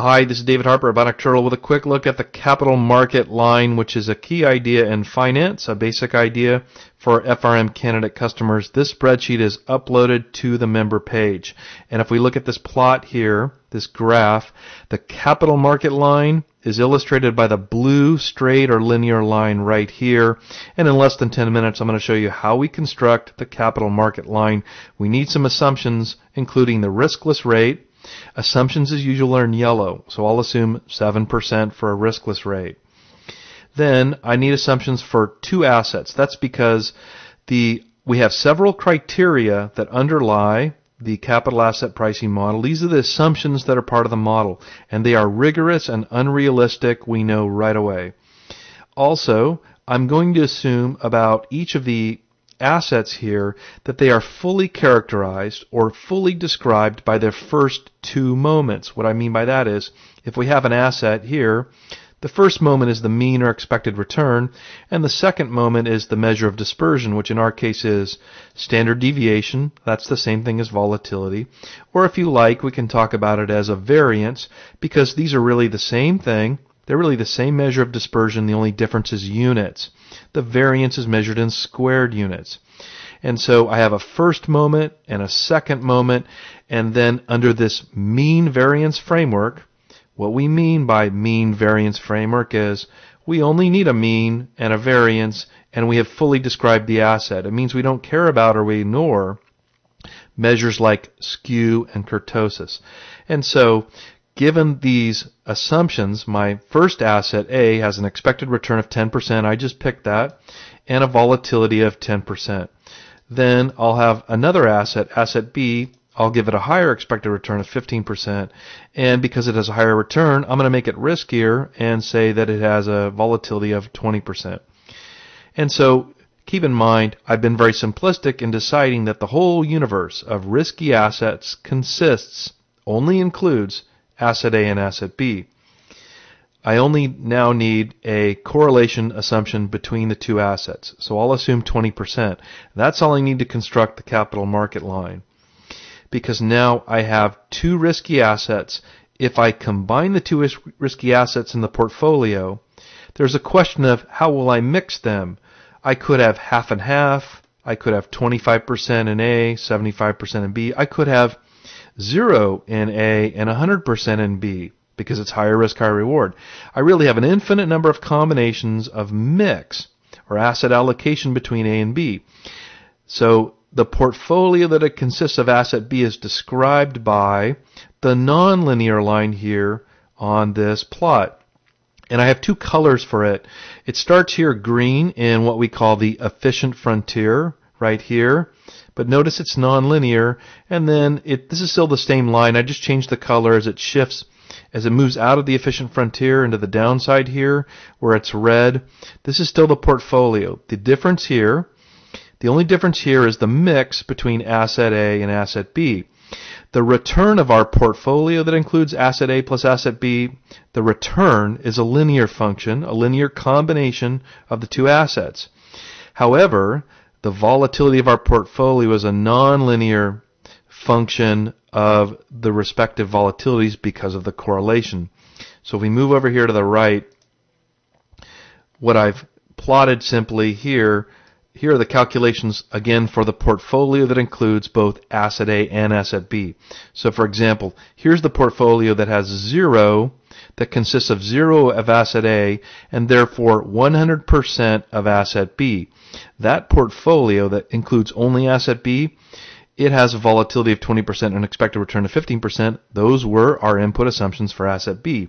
Hi, this is David Harper of Turtle with a quick look at the capital market line, which is a key idea in finance, a basic idea for FRM candidate customers. This spreadsheet is uploaded to the member page. And if we look at this plot here, this graph, the capital market line is illustrated by the blue straight or linear line right here. And in less than 10 minutes, I'm going to show you how we construct the capital market line. We need some assumptions, including the riskless rate, Assumptions as usual are in yellow, so I'll assume 7% for a riskless rate. Then I need assumptions for two assets. That's because the we have several criteria that underlie the capital asset pricing model. These are the assumptions that are part of the model, and they are rigorous and unrealistic, we know right away. Also, I'm going to assume about each of the assets here that they are fully characterized or fully described by their first two moments. What I mean by that is if we have an asset here, the first moment is the mean or expected return, and the second moment is the measure of dispersion, which in our case is standard deviation. That's the same thing as volatility. Or if you like, we can talk about it as a variance, because these are really the same thing. They're really the same measure of dispersion, the only difference is units the variance is measured in squared units. And so I have a first moment and a second moment, and then under this mean variance framework, what we mean by mean variance framework is we only need a mean and a variance, and we have fully described the asset. It means we don't care about or we ignore measures like skew and kurtosis. And so given these assumptions, my first asset A has an expected return of 10%. I just picked that and a volatility of 10%. Then I'll have another asset, asset B. I'll give it a higher expected return of 15%. And because it has a higher return, I'm going to make it riskier and say that it has a volatility of 20%. And so keep in mind, I've been very simplistic in deciding that the whole universe of risky assets consists, only includes asset A and asset B. I only now need a correlation assumption between the two assets. So I'll assume 20%. That's all I need to construct the capital market line. Because now I have two risky assets. If I combine the two risky assets in the portfolio, there's a question of how will I mix them? I could have half and half. I could have 25% in A, 75% in B. I could have 0 in A, and 100% in B because it's higher risk, higher reward. I really have an infinite number of combinations of mix or asset allocation between A and B. So the portfolio that it consists of asset B is described by the nonlinear line here on this plot. And I have two colors for it. It starts here green in what we call the efficient frontier right here. But notice it's nonlinear, and then it, this is still the same line. I just changed the color as it shifts, as it moves out of the efficient frontier into the downside here, where it's red. This is still the portfolio. The difference here, the only difference here is the mix between asset A and asset B. The return of our portfolio that includes asset A plus asset B, the return is a linear function, a linear combination of the two assets. However, the volatility of our portfolio is a nonlinear function of the respective volatilities because of the correlation. So if we move over here to the right, what I've plotted simply here, here are the calculations again for the portfolio that includes both asset A and asset B. So for example, here's the portfolio that has zero that consists of zero of asset A and therefore 100% of asset B. That portfolio that includes only asset B, it has a volatility of 20% and an expected return of 15%. Those were our input assumptions for asset B.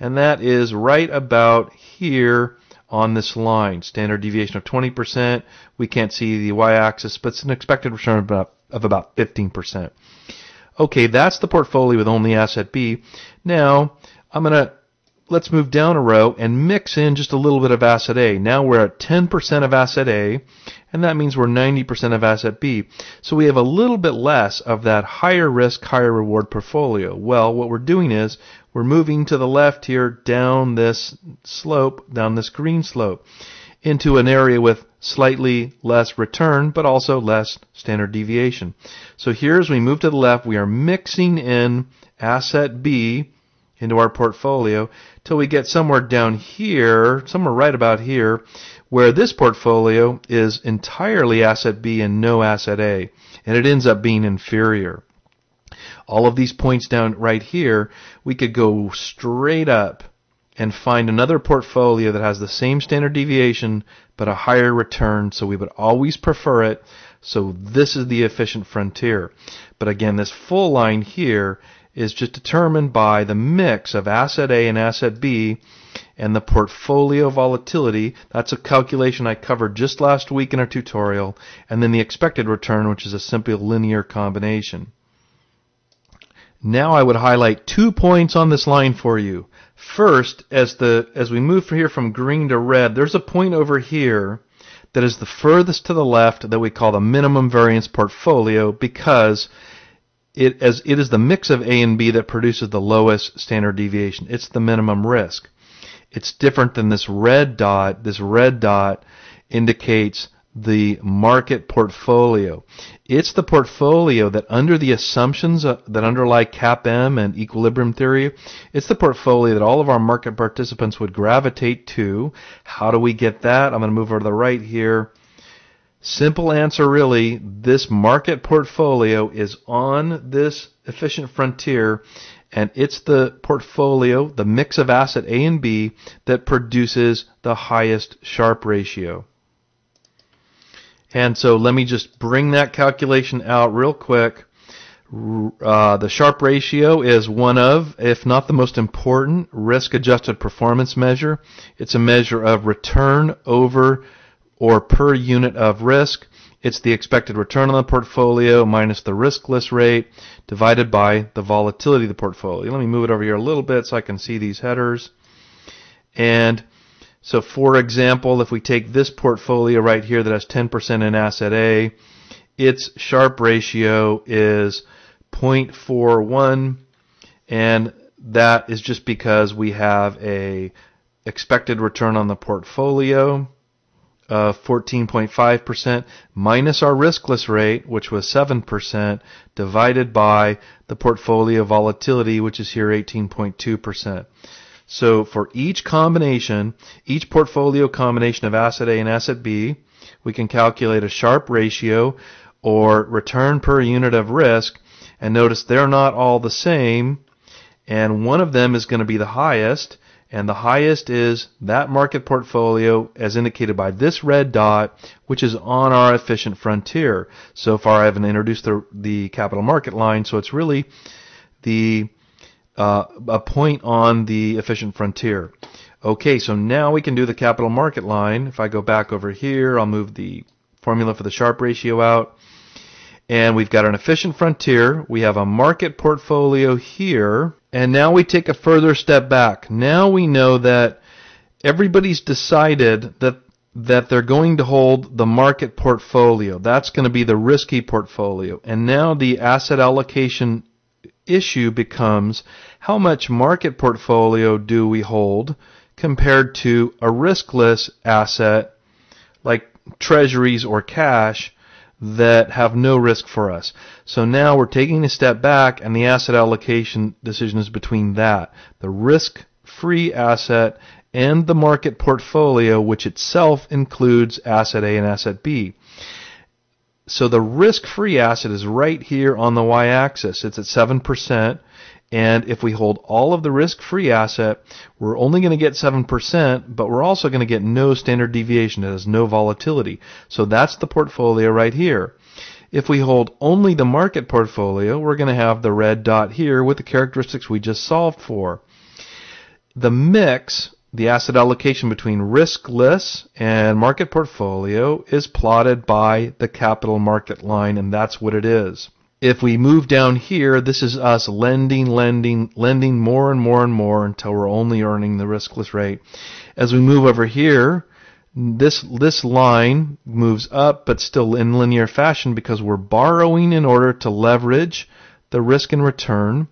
And that is right about here on this line. Standard deviation of 20%. We can't see the y-axis, but it's an expected return of about, of about 15%. Okay, that's the portfolio with only asset B. Now, I'm going to let's move down a row and mix in just a little bit of asset A. Now we're at 10% of asset A, and that means we're 90% of asset B. So we have a little bit less of that higher risk, higher reward portfolio. Well, what we're doing is we're moving to the left here down this slope, down this green slope, into an area with slightly less return, but also less standard deviation. So here as we move to the left, we are mixing in asset B into our portfolio till we get somewhere down here, somewhere right about here, where this portfolio is entirely asset B and no asset A, and it ends up being inferior. All of these points down right here, we could go straight up and find another portfolio that has the same standard deviation but a higher return, so we would always prefer it. So this is the efficient frontier. But again, this full line here is just determined by the mix of asset A and asset B and the portfolio volatility. That's a calculation I covered just last week in our tutorial. And then the expected return, which is a simple linear combination. Now I would highlight two points on this line for you. First, as the as we move from here from green to red, there's a point over here that is the furthest to the left that we call the minimum variance portfolio because it as it is the mix of A and B that produces the lowest standard deviation. It's the minimum risk. It's different than this red dot. This red dot indicates the market portfolio. It's the portfolio that under the assumptions uh, that underlie CAPM and equilibrium theory, it's the portfolio that all of our market participants would gravitate to. How do we get that? I'm going to move over to the right here. Simple answer really, this market portfolio is on this efficient frontier and it's the portfolio, the mix of asset A and B that produces the highest Sharpe ratio. And so let me just bring that calculation out real quick. Uh, the Sharpe ratio is one of, if not the most important, risk adjusted performance measure. It's a measure of return over or per unit of risk. It's the expected return on the portfolio minus the riskless rate divided by the volatility of the portfolio. Let me move it over here a little bit so I can see these headers. And so for example, if we take this portfolio right here that has 10% in asset A, its Sharpe ratio is 0.41 and that is just because we have a expected return on the portfolio of 14.5% minus our riskless rate, which was 7%, divided by the portfolio volatility, which is here 18.2%. So for each combination, each portfolio combination of asset A and asset B, we can calculate a Sharpe ratio or return per unit of risk. And notice they're not all the same. And one of them is going to be the highest. And the highest is that market portfolio as indicated by this red dot, which is on our efficient frontier. So far I haven't introduced the, the capital market line, so it's really the uh, a point on the efficient frontier. Okay, so now we can do the capital market line. If I go back over here, I'll move the formula for the Sharpe ratio out. And we've got an efficient frontier. We have a market portfolio here. And now we take a further step back. Now we know that everybody's decided that that they're going to hold the market portfolio. That's going to be the risky portfolio. And now the asset allocation issue becomes how much market portfolio do we hold compared to a riskless asset like treasuries or cash that have no risk for us. So now we're taking a step back and the asset allocation decision is between that, the risk free asset and the market portfolio, which itself includes asset A and asset B. So the risk-free asset is right here on the y-axis. It's at 7%. And if we hold all of the risk-free asset, we're only going to get 7%, but we're also going to get no standard deviation. It has no volatility. So that's the portfolio right here. If we hold only the market portfolio, we're going to have the red dot here with the characteristics we just solved for. The mix the asset allocation between riskless and market portfolio is plotted by the capital market line, and that's what it is. If we move down here, this is us lending, lending, lending more and more and more until we're only earning the riskless rate. As we move over here, this this line moves up, but still in linear fashion because we're borrowing in order to leverage the risk and return,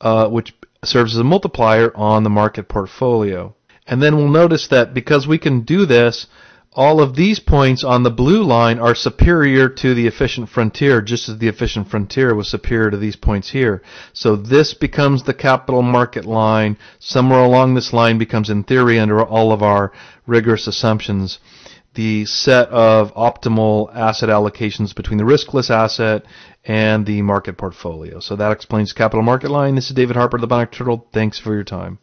uh, which serves as a multiplier on the market portfolio. And then we'll notice that because we can do this all of these points on the blue line are superior to the efficient frontier, just as the efficient frontier was superior to these points here. So this becomes the capital market line. Somewhere along this line becomes, in theory, under all of our rigorous assumptions, the set of optimal asset allocations between the riskless asset and the market portfolio. So that explains capital market line. This is David Harper, the Bionic Turtle. Thanks for your time.